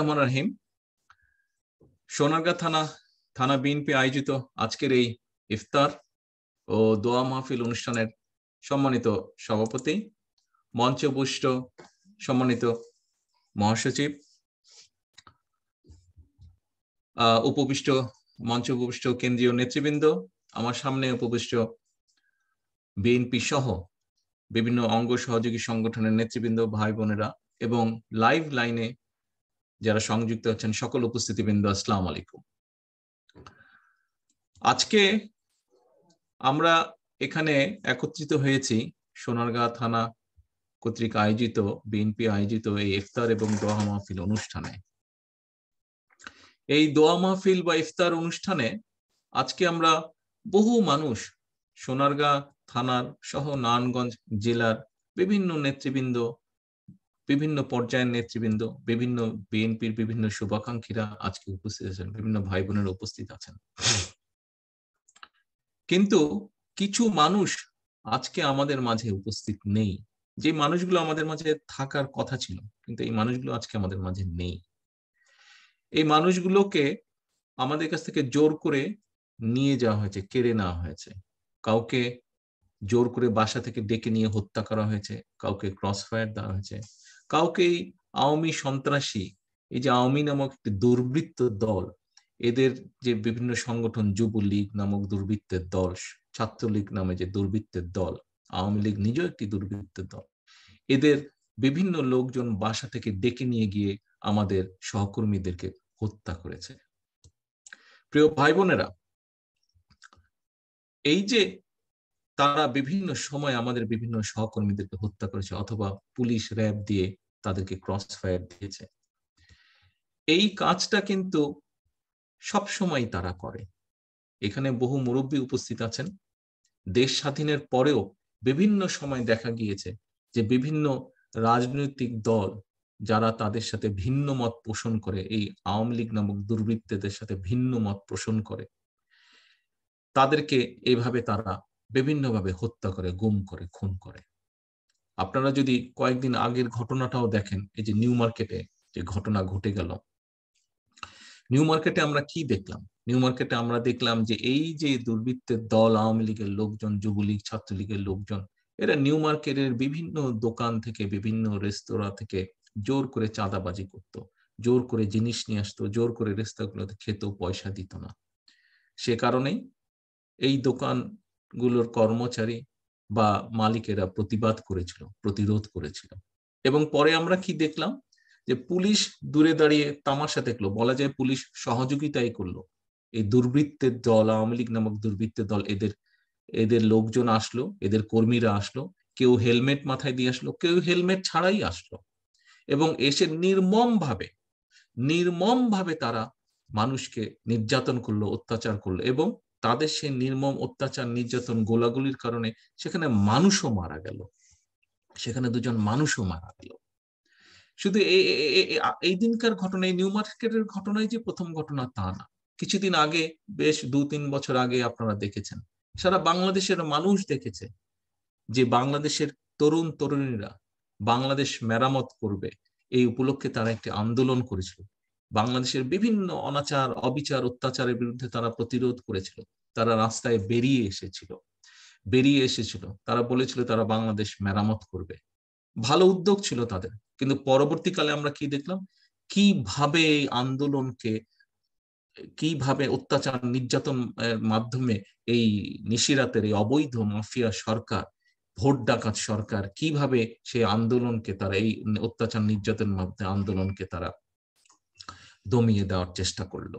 রহমান রহিম। সোনারগাঁ থানা থানা বিএনপি আয়োজিত আজকের এই ইফতার ও দোয়া মাহফিল অনুষ্ঠানের সম্মানিত সভাপতি, মঞ্চে উপবিষ্ট সম্মানিত মহাসচিব উপবিষ্ট, মঞ্চ উপবিষ্ট কেন্দ্রীয় নেতৃবৃন্দ, আমার সামনে উপবিষ্ট বিএনপি সহ বিভিন্ন অঙ্গ সহযোগী সংগঠনের নেতৃবৃন্দ, ভাই বোনেরা এবং লাইভ লাইনে যারা সংযুক্ত আছেন, সকল উপস্থিতিবৃন্দ, আসসালাম আলাইকুম। আজকে আমরা এখানে একত্রিত হয়েছি সোনারগাঁ থানা কর্তৃক আয়োজিত, বিএনপি আয়োজিত এই ইফতার এবং দোয়া মাহফিল অনুষ্ঠানে। এই দোয়া মাহফিল বা ইফতার অনুষ্ঠানে আজকে আমরা বহু মানুষ সোনারগাঁ থানার সহ নারায়ণগঞ্জ জেলার বিভিন্ন নেতৃবৃন্দ বিভিন্ন পর্যায়ের নেতৃবৃন্দ, বিভিন্ন বিএনপির বিভিন্ন শুভাকাঙ্ক্ষীরা আজকে উপস্থিত আছেন, বিভিন্ন ভাই বোনের উপস্থিত আছেন। কিন্তু কিছু মানুষ আজকে আমাদের মাঝে উপস্থিত নেই। যে মানুষগুলো আমাদের মাঝে থাকার কথা ছিল, কিন্তু এই মানুষগুলো আজকে আমাদের মাঝে নেই। এই মানুষগুলোকে আমাদের কাছ থেকে জোর করে নিয়ে যাওয়া হয়েছে, কেড়ে নেওয়া হয়েছে। কাউকে জোর করে বাসা থেকে ডেকে নিয়ে হত্যা করা হয়েছে, কাউকে ক্রস ফায়ার দেওয়া হয়েছে। কাউকে আওয়ামী সন্ত্রাসী, এই যে আওয়ামী নামক একটি দুর্বৃত্ত দল, এদের যে বিভিন্ন সংগঠন, যুবলীগ নামক দুর্বৃত্তের দল, ছাত্রলীগ নামে যে দুর্বৃত্তের দল, আওয়ামী লীগ নিজেও একটি দুর্বৃত্তের দল, এদের বিভিন্ন লোকজন বাসা থেকে ডেকে নিয়ে গিয়ে আমাদের সহকর্মীদেরকে হত্যা করেছে। প্রিয় ভাই বোনেরা এই যে তারা বিভিন্ন সময় আমাদের বিভিন্ন সহকর্মীদেরকে হত্যা করেছে, অথবা পুলিশ র্যাব দিয়ে তাদেরকে ক্রস ফায়ার দিয়েছে। এই কাজটা কিন্তু সব সময় তারা করে। এখানে বহু মুরব্বী উপস্থিত আছেন। দেশ স্বাধীনের পরেও বিভিন্ন সময় দেখা গিয়েছে যে বিভিন্ন রাজনৈতিক দল যারা তাদের সাথে ভিন্ন মত পোষণ করে, এই আওয়ামী লীগ নামক দুর্বৃত্তদের সাথে ভিন্ন মত পোষণ করে, তাদেরকে এভাবে তারা বিভিন্নভাবে হত্যা করে, গুম করে, খুন করে। আপনারা যদি কয়েকদিন আগের ঘটনাটাও দেখেন, এই যে নিউ মার্কেটে যে ঘটনা ঘটে গেল, নিউ মার্কেটে আমরা কি দেখলাম? নিউ মার্কেটে আমরা দেখলাম যে এই যে দুর্বৃত্তের দল, আওয়ামী লীগের লোকজন, যুবলীগ, ছাত্রলীগের লোকজন, এরা নিউ মার্কেটের বিভিন্ন দোকান থেকে, বিভিন্ন রেস্তোরাঁ থেকে জোর করে চাঁদাবাজি করত। জোর করে জিনিস নিয়ে আসতো, জোর করে রেস্তোরাঁগুলোতে খেত, পয়সা দিত না। সে কারণেই এই দোকানগুলোর কর্মচারী বা মালিকেরা প্রতিবাদ করেছিল, প্রতিরোধ করেছিল। এবং পরে আমরা কি দেখলাম? যে পুলিশ দূরে দাঁড়িয়ে তামাশা দেখল। বলা যায় পুলিশ সহযোগিতাই করল। এই দুর্বৃত্তের দল, আওয়ামী লীগ নামক দুর্বৃত্তের দল, এদের এদের লোকজন আসলো, এদের কর্মীরা আসলো। কেউ হেলমেট মাথায় দিয়ে আসলো, কেউ হেলমেট ছাড়াই আসলো। এবং এসে নির্মম ভাবে নির্মম ভাবে তারা মানুষকে নির্যাতন করল, অত্যাচার করল এবং তাদের সেই নির্মম অত্যাচার, নির্যাতন, গোলাগুলির কারণে সেখানে মানুষও মারা গেল। সেখানে দুজন মানুষও মারা গেল। শুধু এই দিনকার ঘটনা, এই নিউ মার্কেটের ঘটনায় যে প্রথম ঘটনা তা না। কিছুদিন আগে, বেশ দু তিন বছর আগে আপনারা দেখেছেন, সারা বাংলাদেশের মানুষ দেখেছে যে বাংলাদেশের তরুণ তরুণীরা বাংলাদেশ মেরামত করবে। এই উপলক্ষে তারা একটি আন্দোলন করেছিল। বাংলাদেশের বিভিন্ন অনাচার, অবিচার, অত্যাচারের বিরুদ্ধে তারা প্রতিরোধ করেছিল। তারা রাস্তায় বেরিয়ে এসেছিল। বেরিয়ে এসেছিল। তারা বলেছিল তারা বাংলাদেশ মেরামত করবে। ভালো উদ্যোগ ছিল তাদের। কিন্তু পরবর্তীকালে আমরা কি দেখলাম? কীভাবে এই আন্দোলনকে, কীভাবে অত্যাচার নির্যাতন মাধ্যমে এই নিশিরাতের, এই অবৈধ মাফিয়া সরকার, ভোট ডাকাত সরকার, কীভাবে সেই আন্দোলনকে তারা, এই অত্যাচার নির্যাতন মাধ্যমে আন্দোলনকে তারা দমিয়ে দেওয়ার চেষ্টা করল।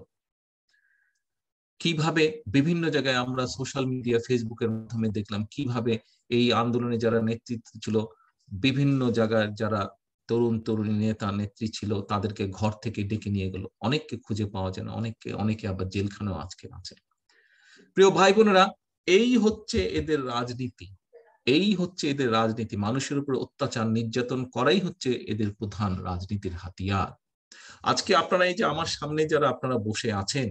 কীভাবে বিভিন্ন জায়গায় আমরা সোশ্যাল মিডিয়া ফেসবুকের মাধ্যমে দেখলাম কীভাবে এই আন্দোলনে যারা নেতৃত্ব ছিল, বিভিন্ন জায়গায় যারা তরুণ, তরুণী নেতা, নেত্রী ছিল, তাদেরকে ঘর থেকে ডেকে নিয়ে গেল। অনেককে খুঁজে পাওয়া যায় না, অনেককে, অনেকে আবার জেলখানেও আজকে আছে। প্রিয় ভাই বোনেরা, এই হচ্ছে এদের রাজনীতি। এই হচ্ছে এদের রাজনীতি। মানুষের উপর অত্যাচার, নির্যাতন করাই হচ্ছে এদের প্রধান রাজনীতির হাতিয়ার। আজকে আপনারা এই যে আমার সামনে যারা আপনারা বসে আছেন,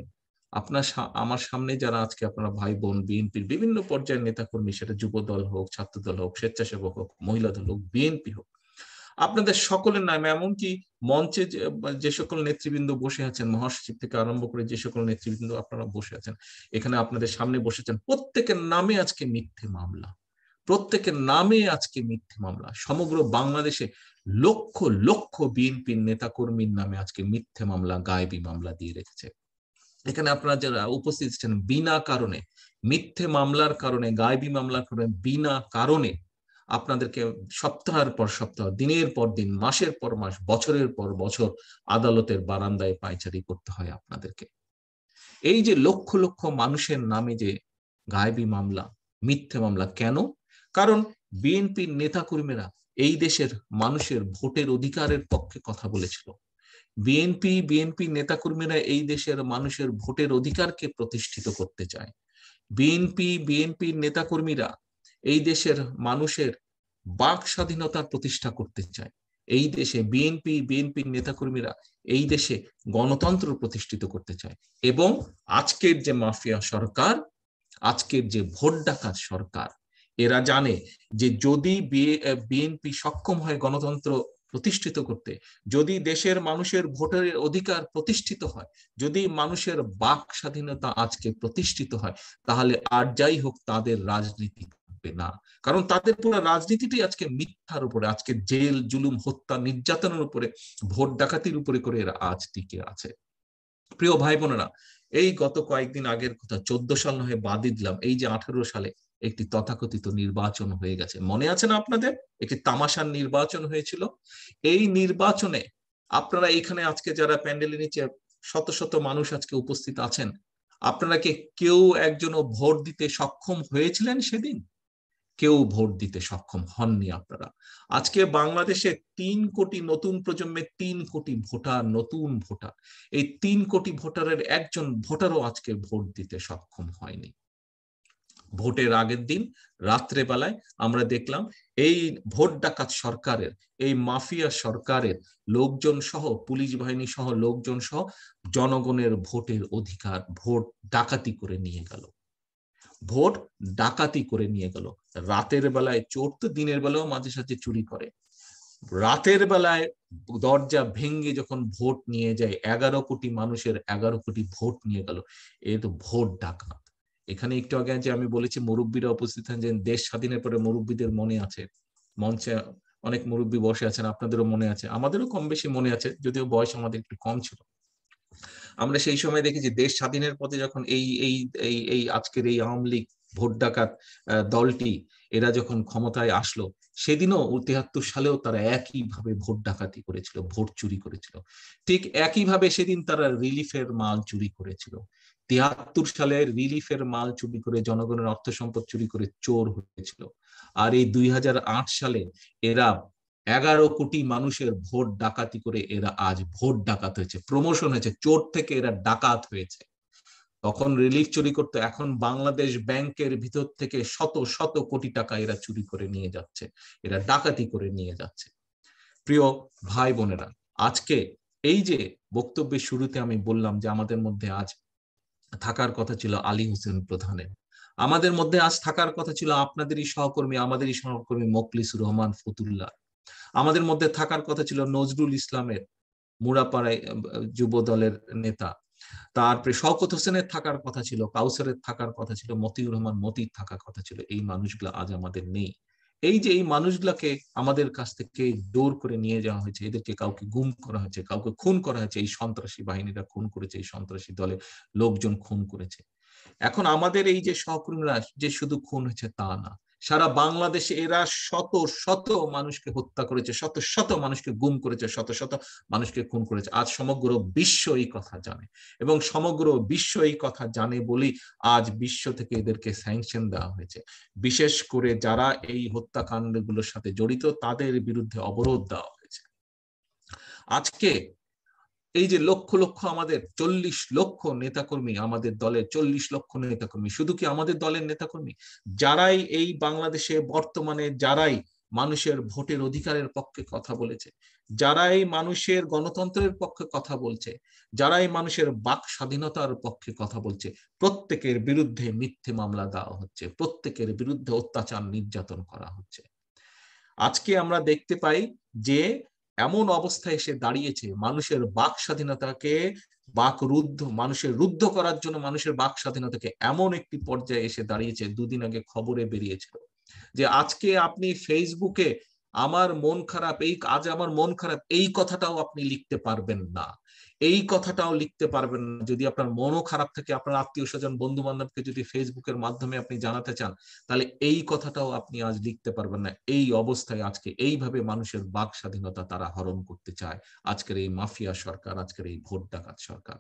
আপনার আমার সামনে যারা আজকে আপনারা ভাই বোন, বিএনপির বিভিন্ন পর্যায়ের নেতাকর্মী, সেটা যুব দল হোক, ছাত্র দল হোক, স্বেচ্ছাসেবক হোক, মহিলা দল হোক, বিএনপি হোক, আপনাদের সকলের নামে, এমনকি মঞ্চে যে সকল নেতৃবৃন্দ বসে আছেন, মহাসচিব থেকে আরম্ভ করে যে সকল নেতৃবৃন্দ আপনারা বসে আছেন, এখানে আপনাদের সামনে বসেছেন প্রত্যেকের নামে আজকে মিথ্যে মামলা, প্রত্যেকের নামে আজকে মিথ্যে মামলা, সমগ্র বাংলাদেশে লক্ষ লক্ষ বিএনপির নেতাকর্মীর নামে আজকে মিথ্যে মামলা, গায়েবী মামলা দিয়ে রেখেছে। এখানে আপনারা যারা উপস্থিত ছিলেন, বিনা কারণে, মিথ্যে মামলার কারণে, গায়েবী মামলার কারণে, বিনা কারণে আপনাদেরকে সপ্তাহের পর সপ্তাহ, দিনের পর দিন, মাসের পর মাস, বছরের পর বছর আদালতের বারান্দায় পায়চারি করতে হয় আপনাদেরকে। এই যে লক্ষ লক্ষ মানুষের নামে যে গায়েবী মামলা, মিথ্যে মামলা, কেন? কারণ বিএনপির নেতাকর্মীরা এই দেশের মানুষের ভোটের অধিকারের পক্ষে কথা বলেছিল। বিএনপি বিএনপি নেতাকর্মীরা এই দেশের মানুষের ভোটের অধিকারকে প্রতিষ্ঠিত করতে চায়। বিএনপি বিএনপির নেতাকর্মীরা এই দেশের মানুষের বাক স্বাধীনতার প্রতিষ্ঠা করতে চায়। এই দেশে বিএনপি বিএনপির নেতাকর্মীরা এই দেশে গণতন্ত্র প্রতিষ্ঠিত করতে চায় এবং আজকের যে মাফিয়া সরকার, আজকের যে ভোট ডাকাত সরকার এরা জানে যে যদি বিএনপি সক্ষম হয় গণতন্ত্র প্রতিষ্ঠিত করতে, যদি দেশের মানুষের ভোটের অধিকার প্রতিষ্ঠিত হয়, যদি মানুষের বাক স্বাধীনতা আজকে প্রতিষ্ঠিত হয়, তাহলে আর যাই হোক তাদের রাজনীতি থাকবে না। কারণ তাদের পুরো রাজনীতিটাই আজকে মিথ্যার উপরে, আজকে জেল, জুলুম, হত্যা, নির্যাতনের উপরে, ভোট ডাকাতির উপরে করে এরা আজ টিকে আছে। প্রিয় ভাই বোনেরা, এই গত কয়েকদিন আগের কথা, চোদ্দ সাল নয়, বাদই দিলাম। এই যে আঠারো সালে একটি তথাকথিত নির্বাচন হয়ে গেছে। মনে আছে না আপনাদের? একটি তামাশার নির্বাচন হয়েছিল। এই নির্বাচনে আপনারা এখানে আজকে যারা প্যান্ডেলের নিচে শত শত মানুষ আজকে উপস্থিত আছেন, আপনারা কি কেউ একজনও ভোট দিতে সক্ষম হয়েছিলেন সেদিন? কেউ ভোট দিতে সক্ষম হননি আপনারা। আজকে বাংলাদেশে তিন কোটি নতুন প্রজন্মের তিন কোটি ভোটার, নতুন ভোটার। এই তিন কোটি ভোটারের একজন ভোটারও আজকে ভোট দিতে সক্ষম হয়নি। ভোটের আগের দিন রাত্রে বেলায় আমরা দেখলাম এই ভোট ডাকাত সরকারের, এই মাফিয়া সরকারের লোকজন সহ, পুলিশ বাহিনী সহ লোকজন সহ জনগণের ভোটের অধিকার, ভোট ডাকাতি করে নিয়ে গেল। ভোট ডাকাতি করে নিয়ে গেল। রাতের বেলায় চোর তো দিনের বেলাও মাঝে সাঝে চুরি করে। রাতের বেলায় দরজা ভেঙ্গে যখন ভোট নিয়ে যায়, এগারো কোটি মানুষের এগারো কোটি ভোট নিয়ে গেল। এ তো ভোট ডাকাত। এখানে একটু আগে যে আমি বলেছি মুরব্বীরা উপস্থিত যে দেশ স্বাধীনের পরে মুরব্বীদের মনে আছে। মঞ্চে অনেক মুরব্বী বসে আছেন, আপনাদেরও মনে আছে। আমাদেরও কম বেশি মনে আছে, যদিও বয়স আমাদের একটু কম ছিল। আমরা সেই সময় দেখেছি দেশ স্বাধীনের পথে যখন এই এই এই আজকের এই আওয়ামী লীগ ভোট ডাকাত দলটি, এরা যখন ক্ষমতায় আসলো, সেদিনও তিয়াত্তর সালেও তারা একইভাবে ভোট ডাকাতি করেছিল, ভোট চুরি করেছিল। ঠিক একইভাবে সেদিন তারা রিলিফের মাল চুরি করেছিল। তিয়াত্তর সালে রিলিফের মাল চুরি করে জনগণের অর্থ সম্পদ চুরি করে চোর হয়েছিল। আর এই দুই সালে এরা এগারো কোটি মানুষের ভোট ডাকাতি করে এরা আজ ভোট ডাকাত হয়েছে প্রমোশন হয়েছে, চোর থেকে এরা ডাকাত হয়েছে। তখন রিলিফ চুরি করতে, এখন বাংলাদেশ ব্যাংকের ভিতর থেকে শত শত কোটি টাকা এরা চুরি করে নিয়ে যাচ্ছে, এরা ডাকাতি করে নিয়ে যাচ্ছে। প্রিয় ভাই বোনেরা, আজকে এই যে বক্তব্যের শুরুতে আমি বললাম যে আমাদের মধ্যে আজ থাকার কথা ছিল আলী হোসেন প্রধানের। আমাদের মধ্যে আজ থাকার কথা ছিল আপনাদেরই সহকর্মী, আমাদেরই সহকর্মী মকলিসুর রহমান ফতুল্লাহ আমাদের মধ্যে থাকার কথা ছিল নজরুল ইসলামের মুড়াপাড়ায় যুব দলের নেতা। তারপরে শওকত হোসেনের থাকার কথা ছিল, কাউসারের থাকার কথা ছিল, মতিউর রহমান মতির থাকার কথা ছিল। এই মানুষগুলো আজ আমাদের নেই। এই যে এই মানুষগুলাকে আমাদের কাছ থেকে দৌড় করে নিয়ে যাওয়া হয়েছে, এদেরকে কাউকে গুম করা হয়েছে, কাউকে খুন করা হয়েছে, এই সন্ত্রাসী বাহিনীরা খুন করেছে, এই সন্ত্রাসী দলে লোকজন খুন করেছে। এখন আমাদের এই যে সহকর্মীরা যে শুধু খুন হয়েছে তা না সারা বাংলাদেশে এরা শত শত মানুষকে হত্যা করেছে, শত শত মানুষকে গুম করেছে, শত শত মানুষকে খুন করেছে। আজ সমগ্র বিশ্ব এই কথা জানে এবং সমগ্র বিশ্ব এই কথা জানে বলেই আজ বিশ্ব থেকে এদেরকে স্যাংশন দেওয়া হয়েছে। বিশেষ করে যারা এই হত্যাকাণ্ডগুলোর সাথে জড়িত, তাদের বিরুদ্ধে অবরোধ দেওয়া হয়েছে। আজকে এই যে লক্ষ লক্ষ আমাদের চল্লিশ লক্ষ নেতাকর্মী, আমাদের দলের চল্লিশ লক্ষ নেতাকর্মী, শুধু কি আমাদের দলের নেতাকর্মী? যারাই এই বাংলাদেশে বর্তমানে যারাই মানুষের ভোটের অধিকারের পক্ষে কথা বলেছে, যারাই মানুষের গণতন্ত্রের পক্ষে কথা বলছে, যারাই মানুষের বাক স্বাধীনতার পক্ষে কথা বলছে, প্রত্যেকের বিরুদ্ধে মিথ্যে মামলা দেওয়া হচ্ছে, প্রত্যেকের বিরুদ্ধে অত্যাচার নির্যাতন করা হচ্ছে। আজকে আমরা দেখতে পাই যে এমন অবস্থায় এসে দাঁড়িয়েছে মানুষের বাক স্বাধীনতাকে বাক রুদ্ধ, মানুষের রুদ্ধ করার জন্য মানুষের বাক স্বাধীনতাকে এমন একটি পর্যায়ে এসে দাঁড়িয়েছে, দুদিন আগে খবরে বেরিয়েছিল। যে আজকে আপনি ফেসবুকে আমার মন খারাপ, এই আজ আমার মন খারাপ, এই কথাটাও আপনি লিখতে পারবেন না। এই কথাটাও লিখতে পারবেন না। যদি আপনার মনও খারাপ থাকে, আপনার আত্মীয় স্বজন বন্ধু বান্ধবকে যদি ফেসবুকের মাধ্যমে আপনি জানাতে চান, তাহলে এই কথাটাও আপনি আজ লিখতে পারবেন না। এই অবস্থায় আজকে এইভাবে মানুষের বাক স্বাধীনতা তারা হরণ করতে চায়। আজকের এই মাফিয়া সরকার, আজকের এই ভোট ডাকাত সরকার।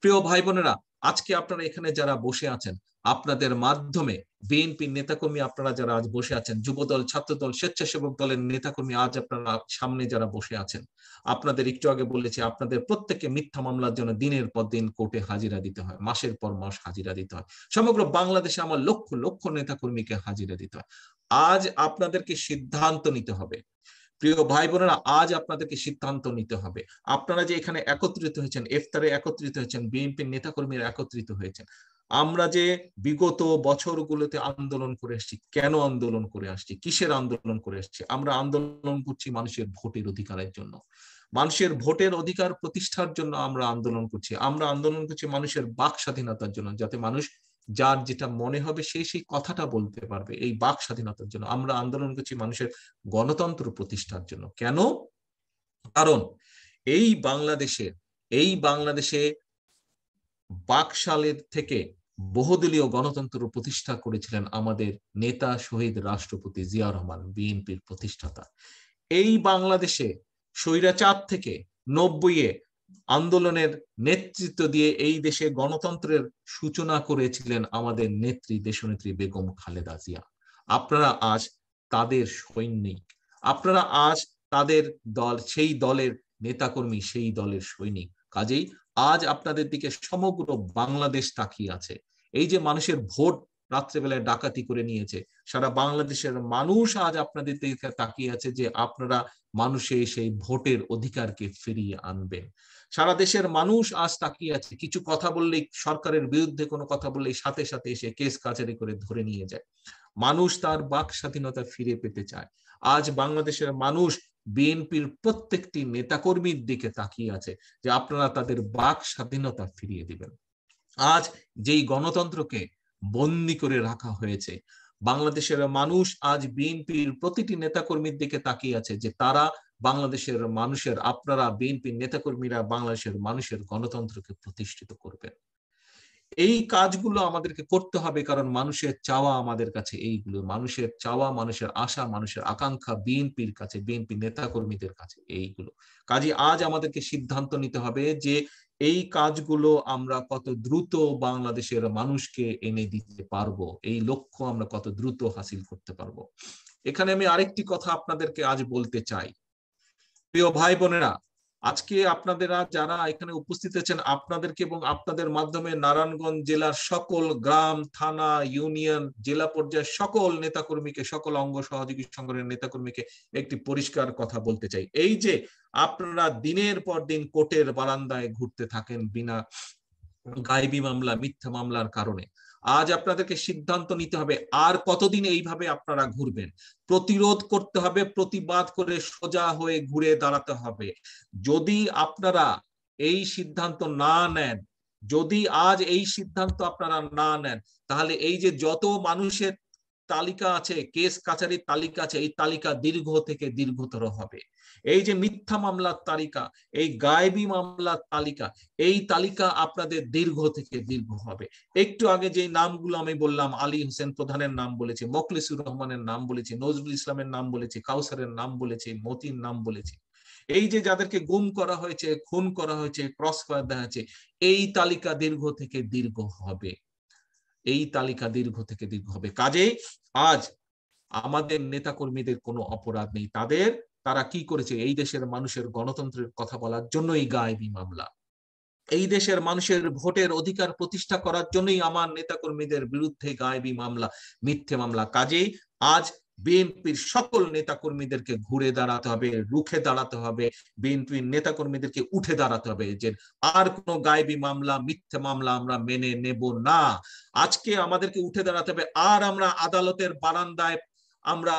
প্রিয় ভাই বোনেরা আজকে আপনারা এখানে যারা বসে আছেন, আপনাদের মাধ্যমে বিএনপির নেতাকর্মী আপনারা যারা আজ বসে আছেন, যুবদল, ছাত্রদল, স্বেচ্ছাসেবক দলের নেতাকর্মী আজ আপনারা সামনে যারা বসে আছেন, আপনাদের একটু আগে বলেছি, আপনাদের প্রত্যেকে মিথ্যা মামলার জন্য দিনের পর দিন কোর্টে হাজিরা দিতে হয়, মাসের পর মাস হাজিরা দিতে হয়। সমগ্র বাংলাদেশে আমার লক্ষ লক্ষ নেতাকর্মীকে হাজিরা দিতে হয়। আজ আপনাদেরকে সিদ্ধান্ত নিতে হবে প্রিয় ভাই বোনেরা আজ আপনাদেরকে সিদ্ধান্ত নিতে হবে। আপনারা যে এখানে একত্রিত হয়েছেন এফতারে একত্রিত হয়েছেন, বিএনপির নেতাকর্মীরা একত্রিত হয়েছেন, আমরা যে বিগত বছরগুলোতে আন্দোলন করে আসছি, কেন আন্দোলন করে আসছি, কিসের আন্দোলন করে আসছি, আমরা আন্দোলন করছি মানুষের ভোটের অধিকারের জন্য। মানুষের ভোটের অধিকার প্রতিষ্ঠার জন্য আমরা আন্দোলন করছি, আমরা আন্দোলন করছি মানুষের বাক স্বাধীনতার জন্য, যাতে মানুষ যার যেটা মনে হবে সেই সেই কথাটা বলতে পারবে এই বাক স্বাধীনতার জন্য। আমরা আন্দোলন করছি মানুষের গণতন্ত্র প্রতিষ্ঠার জন্য। কেন? কারণ এই বাংলাদেশে এই বাংলাদেশে বাকশালের থেকে বহুদলীয় গণতন্ত্র প্রতিষ্ঠা করেছিলেন আমাদের নেতা শহীদ রাষ্ট্রপতি জিয়া রহমান, বিএনপির প্রতিষ্ঠাতা। এই বাংলাদেশে স্বৈরাচার থেকে নব্বইয়ে আন্দোলনের নেতৃত্ব দিয়ে এই দেশে গণতন্ত্রের সূচনা করেছিলেন আমাদের নেত্রী, দেশনেত্রী বেগম খালেদা জিয়া। আপনারা আজ তাদের সৈনিক। আপনারা আজ তাদের দল, সেই দলের নেতাকর্মী, সেই দলের সৈনিক। কাজেই আজ আপনাদের দিকে সমগ্র বাংলাদেশ তাকিয়ে আছে। এই যে মানুষের ভোট রাত্রেবেলায় ডাকাতি করে নিয়েছে। সারা বাংলাদেশের মানুষ আজ আপনাদের দিকে তাকিয়ে আছে যে আপনারা মানুষের সেই ভোটের অধিকারকে ফিরিয়ে আনবেন। সারা দেশের মানুষ আজ তাকিয়ে আছে। কিছু কথা বললেই সরকারের বিরুদ্ধে কোনো কথা বললেই সাথে সাথে এসে কেস কাচারি করে ধরে নিয়ে যায়। মানুষ তার বাক স্বাধীনতা ফিরে পেতে চায়। আজ বাংলাদেশের মানুষ বিএনপির প্রত্যেকটি নেতাকর্মীর দিকে তাকিয়ে আছে যে আপনারা তাদের বাক স্বাধীনতা ফিরিয়ে দিবেন। আজ যেই গণতন্ত্রকে বন্দি করে রাখা হয়েছে। বাংলাদেশের মানুষ আজ বিএনপির প্রতিটি নেতাকর্মীর দিকে তাকিয়ে আছে যে তারা বাংলাদেশের মানুষের, আপনারা বিএনপির নেতাকর্মীরা বাংলাদেশের মানুষের গণতন্ত্রকে প্রতিষ্ঠিত করবেন। এই কাজগুলো আমাদেরকে করতে হবে কারণ মানুষের চাওয়া আমাদের কাছে এইগুলো। মানুষের চাওয়া, মানুষের আশা, মানুষের আকাঙ্ক্ষা বিএনপির কাছে, বিএনপি নেতাকর্মীদের কাছে এইগুলো। কাজে আজ আমাদেরকে সিদ্ধান্ত নিতে হবে যে এই কাজগুলো আমরা কত দ্রুত বাংলাদেশের মানুষকে এনে দিতে পারব, এই লক্ষ্য আমরা কত দ্রুত হাসিল করতে পারব। এখানে আমি আরেকটি কথা আপনাদেরকে আজ বলতে চাই। প্রিয় ভাই বোনেরা আজকে আপনাদেরা যারা এখানে উপস্থিত আছেন, আপনাদেরকে এবং আপনাদের মাধ্যমে নারায়ণগঞ্জ জেলার সকল গ্রাম, থানা, ইউনিয়ন, জেলা পর্যায়ের সকল নেতাকর্মীকে, সকল অঙ্গ সহযোগী সংগঠনের নেতাকর্মীকে একটি পরিষ্কার কথা বলতে চাই। এই যে আপনারা দিনের পর দিন কোর্টের বারান্দায় ঘুরতে থাকেন বিনা গাইবি মামলা, মিথ্যা মামলার কারণে। আজ আপনাদেরকে সিদ্ধান্ত নিতে হবে, আর কতদিন এইভাবে আপনারা ঘুরবেন? প্রতিরোধ করতে হবে, প্রতিবাদ করে সোজা হয়ে ঘুরে দাঁড়াতে হবে। যদি আপনারা এই সিদ্ধান্ত না নেন, যদি আজ এই সিদ্ধান্ত আপনারা না নেন, তাহলে এই যে যত মানুষের তালিকা আছে, কেস কাছারির তালিকা আছে, এই তালিকা দীর্ঘ থেকে দীর্ঘতর হবে। এই যে মিথ্যা মামলার তালিকা, এই গায়েবী মামলার তালিকা, এই তালিকা আপনাদের দীর্ঘ থেকে দীর্ঘ হবে। একটু আগে যে নামগুলো আমি বললাম, আলী হোসেন প্রধানের নাম বলেছি মকলিসুর রহমানের নাম বলেছি, নজরুল ইসলামের নাম বলেছি, কাউসারের নাম বলেছি, মতির নাম বলেছি। এই যে যাদেরকে গুম করা হয়েছে, খুন করা হয়েছে ক্রস ফায়ার দেওয়া হয়েছে এই তালিকা দীর্ঘ থেকে দীর্ঘ হবে। এই তালিকা দীর্ঘ থেকে দীর্ঘ হবে। কাজেই আজ আমাদের নেতাকর্মীদের কোনো অপরাধ নেই। তাদের, তারা কি করেছে? এই দেশের মানুষের গণতন্ত্রের কথা বলার জন্যই গায়েবি মামলা। এই দেশের মানুষের ভোটের অধিকার প্রতিষ্ঠা করার জন্যই আমার নেতাকর্মীদের বিরুদ্ধে গায়েবি মামলা, মিথ্যে মামলা। কাজেই আজ বিএনপির সকল নেতাকর্মীদেরকে ঘুরে দাঁড়াতে হবে, রুখে দাঁড়াতে হবে, বিএনপির নেতাকর্মীদেরকে উঠে দাঁড়াতে হবে যে আর কোনো গায়েবী মামলা, মিথ্যে মামলা আমরা মেনে নেব না। আজকে আমাদেরকে উঠে দাঁড়াতে হবে, আর আমরা আদালতের বারান্দায় আমরা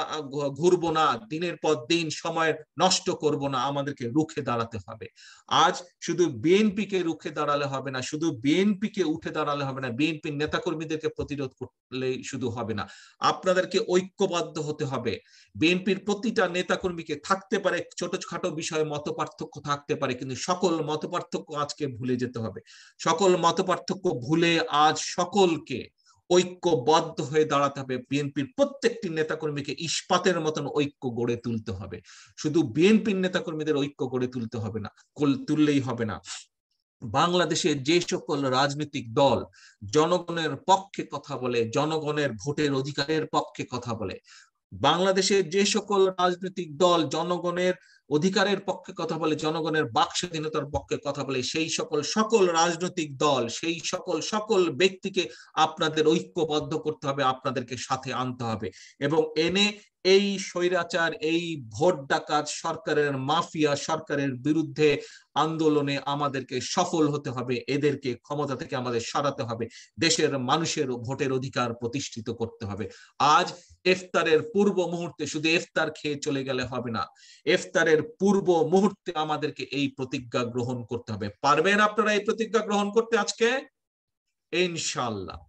ঘুরবো না, দিনের পর দিন সময় নষ্ট করব না, আমাদেরকে রুখে দাঁড়াতে হবে। আজ শুধু বিএনপিকে রুখে দাঁড়ালে হবে না, শুধু বিএনপিকে উঠে দাঁড়ালে হবে না, বিএনপির নেতাকর্মীদেরকে প্রতিরোধ করলেই শুধু হবে না, আপনাদেরকে ঐক্যবদ্ধ হতে হবে। বিএনপির প্রতিটা নেতাকর্মীকে থাকতে পারে, ছোটখাটো বিষয়ে মত পার্থক্য থাকতে পারে, কিন্তু সকল মত পার্থক্য আজকে ভুলে যেতে হবে। সকল মত পার্থক্য ভুলে আজ সকলকে ঐক্যবদ্ধ হয়ে দাঁড়াতে হবে। বিএনপির প্রত্যেকটি নেতাকর্মীকে ইস্পাতের মতন ঐক্য গড়ে তুলতে হবে। শুধু বিএনপির নেতাকর্মীদের ঐক্য গড়ে তুলতে হবে না তুললেই হবে না। বাংলাদেশের যে সকল রাজনৈতিক দল জনগণের পক্ষে কথা বলে, জনগণের ভোটের অধিকারের পক্ষে কথা বলে, বাংলাদেশের যে সকল রাজনৈতিক দল জনগণের অধিকারের পক্ষে কথা বলে, জনগণের বাক স্বাধীনতার পক্ষে কথা বলে, সেই সকল সকল রাজনৈতিক দল, সেই সকল সকল ব্যক্তিকে আপনাদের ঐক্যবদ্ধ করতে হবে, আপনাদেরকে সাথে আনতে হবে। এবং এনে এই স্বৈরাচার, এই ভোট ডাকাত সরকারের মাফিয়া সরকারের বিরুদ্ধে আন্দোলনে আমাদেরকে সফল হতে হবে, এদেরকে ক্ষমতা থেকে আমাদের সরাতে হবে, দেশের মানুষের ভোটের অধিকার প্রতিষ্ঠিত করতে হবে। আজ ইফতারের পূর্ব মুহূর্তে শুধু ইফতার খেয়ে চলে গেলে হবে না ইফতারের পূর্ব মুহূর্তে আমাদেরকে এই প্রতিজ্ঞা গ্রহণ করতে হবে। পারবেন আপনারা এই প্রতিজ্ঞা গ্রহণ করতে আজকে? ইনশাল্লাহ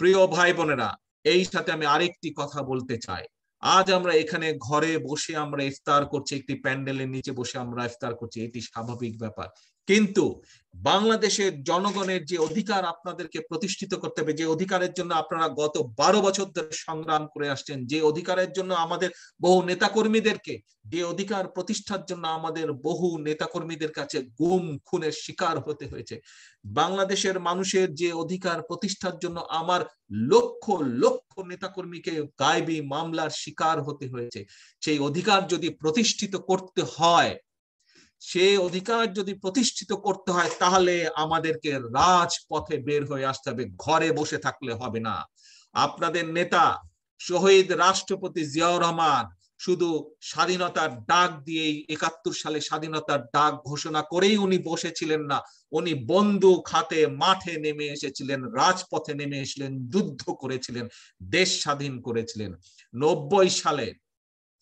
প্রিয় ভাই বোনেরা, এই সাথে আমি আরেকটি কথা বলতে চাই। আজ আমরা এখানে ঘরে বসে আমরা ইফতার করছি, একটি প্যান্ডেলের নিচে বসে আমরা ইফতার করছি। এটি স্বাভাবিক ব্যাপার। কিন্তু বাংলাদেশের জনগণের যে অধিকার আপনাদেরকে প্রতিষ্ঠিত করতে হবে, যে অধিকারের জন্য আপনারা গত বারো বছর ধরে সংগ্রাম করে আসছেন, যে অধিকারের জন্য আমাদের বহু নেতাকর্মীদেরকে, যে অধিকার প্রতিষ্ঠার জন্য আমাদের বহু নেতাকর্মীদের কাছে গুম, খুনের শিকার হতে হয়েছে। বাংলাদেশের মানুষের যে অধিকার প্রতিষ্ঠার জন্য আমার লক্ষ লক্ষ নেতাকর্মীকে গায়বী মামলার শিকার হতে হয়েছে। সেই অধিকার যদি প্রতিষ্ঠিত করতে হয় সে অধিকার যদি প্রতিষ্ঠিত করতে হয়, তাহলে আমাদেরকে রাজপথে বের হয়ে আসতে হবে। ঘরে বসে থাকলে হবে না। আপনাদের নেতা, শহীদ রাষ্ট্রপতি জিয়াউর রহমান শুধু স্বাধীনতার ডাক দিয়েই একাত্তর সালে স্বাধীনতার ডাক ঘোষণা করেই উনি বসেছিলেন না। উনি বন্দুক হাতে মাঠে নেমে এসেছিলেন, রাজপথে নেমে এসেছিলেন, যুদ্ধ করেছিলেন, দেশ স্বাধীন করেছিলেন। নব্বই সালে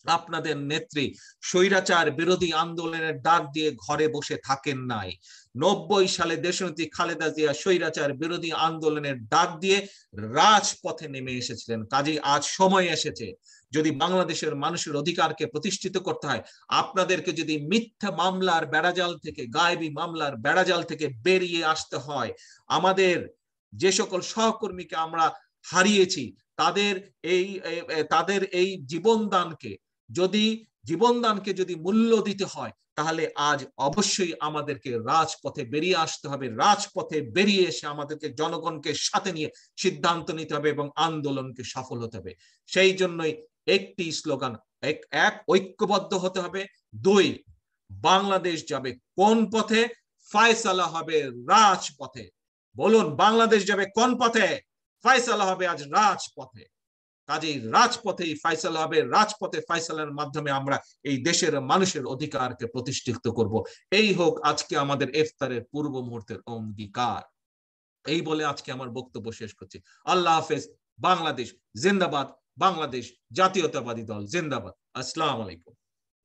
আপনাদের নেত্রী স্বৈরাচার বিরোধী আন্দোলনের ডাক দিয়ে ঘরে বসে থাকেন নাই। নব্বই সালে দেশনেত্রী খালেদা জিয়া স্বৈরাচার বিরোধী আন্দোলনের ডাক দিয়ে রাজপথে নেমে এসেছিলেন। কাজে আজ সময় এসেছে। যদি বাংলাদেশের মানুষের অধিকারকে প্রতিষ্ঠিত করতে হয়, আপনাদেরকে যদি মিথ্যা মামলার বেড়াজাল থেকে, গায়েবী মামলার বেড়াজাল থেকে বেরিয়ে আসতে হয়, আমাদের যে সকল সহকর্মীকে আমরা হারিয়েছি, তাদের এই তাদের এই জীবনদানকে যদি জীবনদানকে যদি মূল্য দিতে হয়, তাহলে আজ অবশ্যই আমাদেরকে রাজপথে বেরিয়ে আসতে হবে। রাজপথে বেরিয়ে এসে আমাদেরকে জনগণকে সাথে নিয়ে সিদ্ধান্ত নিতে হবে এবং আন্দোলনকে সফল হতে হবে। সেই জন্যই একটি স্লোগান, এক এক ঐক্যবদ্ধ হতে হবে। দুই, বাংলাদেশ যাবে কোন পথে? ফায়সালা হবে রাজপথে। বলুন, বাংলাদেশ যাবে কোন পথে? ফায়সালা হবে আজ রাজপথে। কাজেই রাজপথে ফাইসাল হবে। রাজপথে ফাইসালের মাধ্যমে আমরা এই দেশের মানুষের অধিকারকে প্রতিষ্ঠিত করব। এই হোক আজকে আমাদের ইফতারের পূর্ব মুহূর্তের অঙ্গীকার। এই বলে আজকে আমার বক্তব্য শেষ করছি। আল্লাহ হাফেজ। বাংলাদেশ জিন্দাবাদ। বাংলাদেশ জাতীয়তাবাদী দল জিন্দাবাদ। আসসালাম আলাইকুম।